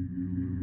Mm-hmm.